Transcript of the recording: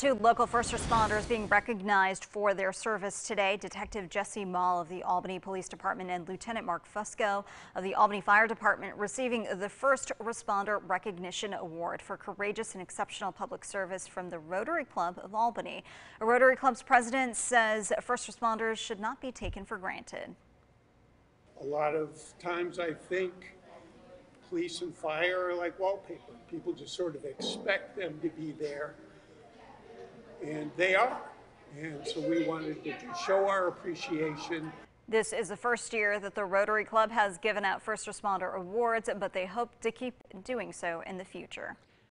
Two local first responders being recognized for their service today. Detective Jesse Mall of the Albany Police Department and Lieutenant Mark Fusco of the Albany Fire Department receiving the First Responder Recognition Award for courageous and exceptional public service from the Rotary Club of Albany. A Rotary Club's president says first responders should not be taken for granted. A lot of times I think police and fire are like wallpaper. People just sort of expect them to be there and they are. And so we wanted to show our appreciation. This is the first year that the Rotary Club has given out first responder awards, but they hope to keep doing so in the future.